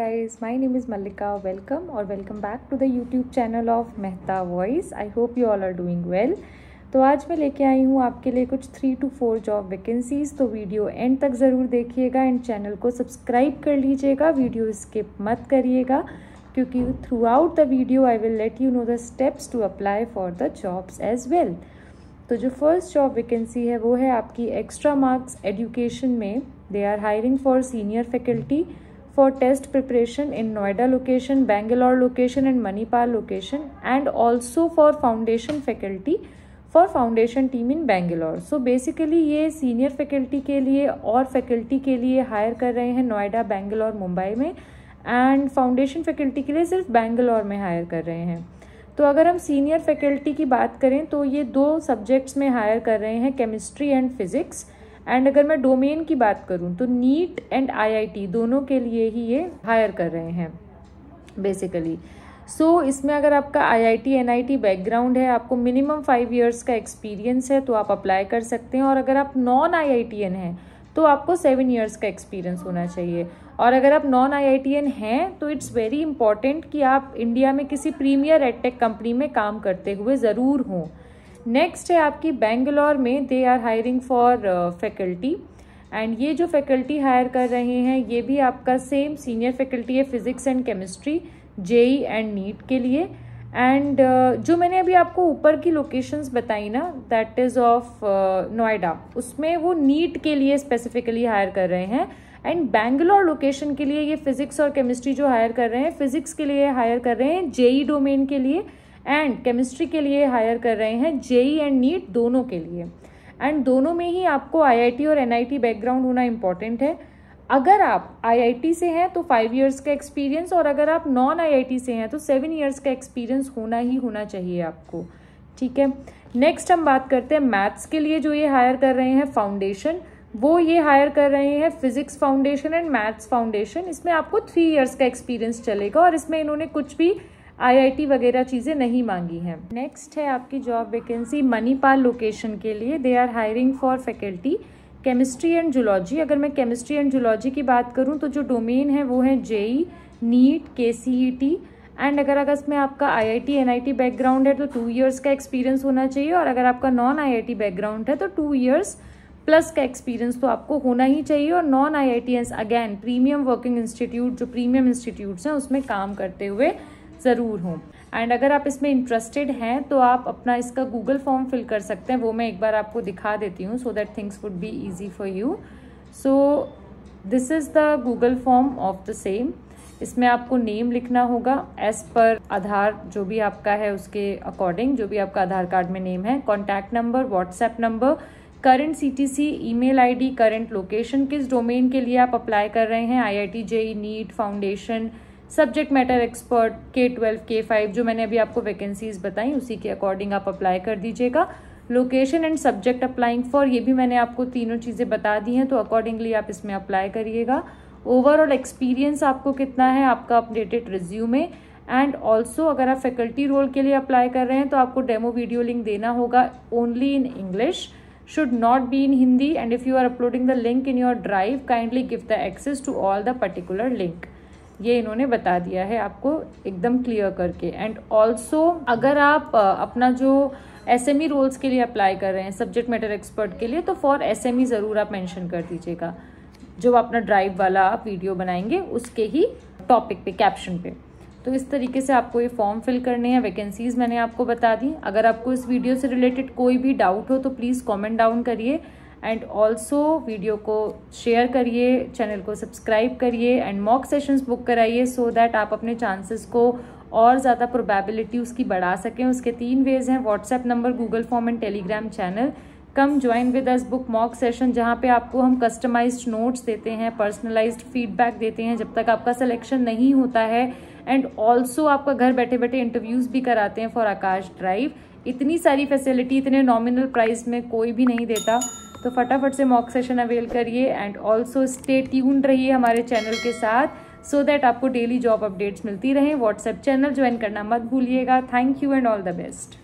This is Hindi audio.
Mallika. Welcome or welcome back to the YouTube channel of Mehta Voice. I hope you all are doing well. तो आज मैं लेके आई हूँ आपके लिए कुछ three two four job vacancies तो वीडियो एंड तक ज़रूर देखिएगा एंड चैनल को सब्सक्राइब कर लीजिएगा वीडियो स्किप मत करिएगा क्योंकि throughout the video I will let you know the steps to apply for the jobs as well तो जो फ़र्स्ट जॉब वैकेंसी है वो है आपकी एक्स्ट्रा मार्क्स एजुकेशन में they are hiring for senior faculty for test preparation in Noida location, Bangalore location and Manipal location and also for foundation faculty for foundation team in Bangalore so basically ये सीनियर फैकल्टी के लिए और फैकल्टी के लिए हायर कर रहे हैं नोएडा बेंगलोर मुंबई में एंड फाउंडेशन फैकल्टी के लिए सिर्फ़ बेंगलोर में हायर कर रहे हैं। तो अगर हम सीनियर फैकल्टी की बात करें तो ये दो सब्जेक्ट्स में हायर कर रहे हैं केमिस्ट्री एंड फिजिक्स एंड अगर मैं डोमेन की बात करूँ तो नीट एंड आईआईटी दोनों के लिए ही ये हायर कर रहे हैं बेसिकली सो so, इसमें अगर आपका आईआईटी एनआईटी बैकग्राउंड है आपको मिनिमम फाइव इयर्स का एक्सपीरियंस है तो आप अप्लाई कर सकते हैं। और अगर आप नॉन आईआईटीएन हैं तो आपको सेवन इयर्स का एक्सपीरियंस होना चाहिए। और अगर आप नॉन आईआईटीएन हैं तो इट्स वेरी इंपॉर्टेंट कि आप इंडिया में किसी प्रीमियर एडटेक कंपनी में काम करते हुए ज़रूर हों। नेक्स्ट है आपकी बेंगलोर में they are hiring for faculty and ये जो फैकल्टी हायर कर रहे हैं ये भी आपका सेम सीनियर फैकल्टी है physics and chemistry JEE and NEET के लिए. एंड uh, जो मैंने अभी आपको ऊपर की लोकेशंस बताई ना दैट इज़ ऑफ़ नोएडा उसमें वो नीट के लिए स्पेसिफिकली हायर कर रहे हैं. एंड बैंगलोर लोकेशन के लिए ये फिजिक्स और केमिस्ट्री जो हायर कर रहे हैं फिजिक्स के लिए हायर कर रहे हैं जेई डोमेन के लिए. एंड केमिस्ट्री के लिए हायर कर रहे हैं जेई एंड नीट दोनों के लिए। एंड दोनों में ही आपको आईआईटी और एनआईटी बैकग्राउंड होना इंपॉर्टेंट है। अगर आप आईआईटी से हैं तो फाइव इयर्स का एक्सपीरियंस और अगर आप नॉन आईआईटी से हैं तो सेवन इयर्स का एक्सपीरियंस होना ही होना चाहिए आपको। ठीक है? नेक्स्ट हम बात करते हैं मैथ्स के लिए जो ये हायर कर रहे हैं फाउंडेशन वो ये हायर कर रहे हैं physics foundation and maths foundation इसमें आपको थ्री इयर्स का एक्सपीरियंस चलेगा और इसमें इन्होंने कुछ भी आईआईटी वगैरह चीज़ें नहीं मांगी हैं। नेक्स्ट है आपकी जॉब वैकेंसी मणिपाल लोकेशन के लिए। They are hiring for faculty chemistry and zoology अगर मैं केमिस्ट्री एंड जूलॉजी की बात करूँ तो जो डोमेन है, वो है जेई नीट के एंड अगर अगर इसमें आपका आईआईटी एनआईटी बैकग्राउंड है तो टू इयर्स का एक्सपीरियंस होना चाहिए। और अगर आपका नॉन आईआईटी बैकग्राउंड है तो टू इयर्स प्लस का एक्सपीरियंस तो आपको होना ही चाहिए। और non I I again premium working institute जो प्रीमियम इंस्टीट्यूट्स हैं, उसमें काम करते हुए ज़रूर हूँ। एंड अगर आप इसमें इंटरेस्टेड हैं तो आप अपना इसका गूगल फॉर्म फिल कर सकते हैं। वो मैं एक बार आपको दिखा देती हूँ so that things would be easy for you so this is the Google form of the same इसमें आपको नेम लिखना होगा एज पर आधार जो भी आपका है उसके अकॉर्डिंग जो भी आपका आधार कार्ड में नेम है contact number WhatsApp number current C T CTC email ID current location किस डोमेन के लिए आप अप्लाई कर रहे हैं I I IIT JEE NEET foundation subject matter expert K twelve K five जो मैंने अभी आपको वैकेंसीज बताई, उसी के अकॉर्डिंग आप अप्लाई कर दीजिएगा। Location and subject applying for ये भी मैंने आपको तीनों चीज़ें बता दी हैं तो अकॉर्डिंगली आप इसमें अप्लाई करिएगा। ओवरऑल एक्सपीरियंस आपको कितना है, आपका अपडेटेड रिज्यूमे एंड ऑल्सो अगर आप फैकल्टी रोल के लिए अप्लाई कर रहे हैं तो आपको डेमो वीडियो लिंक देना होगा only in English should not be in Hindi and if you are uploading the link in your drive kindly give the access to all the particular link ये इन्होंने बता दिया है आपको एकदम क्लियर करके। एंड ऑल्सो अगर आप अपना जो एस एम ई रोल्स के लिए अप्लाई कर रहे हैं सब्जेक्ट मैटर एक्सपर्ट के लिए तो फॉर एस एम ई ज़रूर आप मेंशन कर दीजिएगा। जो अपना ड्राइव वाला आप वीडियो बनाएँगे, उसके ही टॉपिक पे कैप्शन पे। तो इस तरीके से आपको ये फॉर्म फिल करने हैं वैकेंसीज मैंने आपको बता दी। अगर आपको इस वीडियो से रिलेटेड कोई भी डाउट हो तो प्लीज़ कमेंट डाउन करिए। एंड ऑल्सो वीडियो को शेयर करिए चैनल को सब्सक्राइब करिए एंड मॉक सेशंस बुक कराइए सो दैट आप अपने चांसेस को और ज़्यादा प्रोबेबिलिटी उसकी बढ़ा सकें। उसके तीन वेज हैं WhatsApp number Google form and Telegram channel come join with us book mock session जहाँ पे आपको हम कस्टमाइज्ड नोट्स देते हैं पर्सनलाइज्ड फीडबैक देते हैं, जब तक आपका सिलेक्शन नहीं होता है। एंड ऑल्सो आपका घर बैठे बैठे इंटरव्यूज़ भी कराते हैं फॉर आकाश ड्राइव इतनी सारी फैसिलिटी इतने नॉमिनल प्राइस में कोई भी नहीं देता। तो फटाफट से मॉक सेशन अवेल करिए एंड ऑल्सो स्टे ट्यून रहिए हमारे चैनल के साथ सो so दैट आपको डेली जॉब अपडेट्स मिलती रहें। व्हाट्सएप चैनल ज्वाइन करना मत भूलिएगा। Thank you and all the best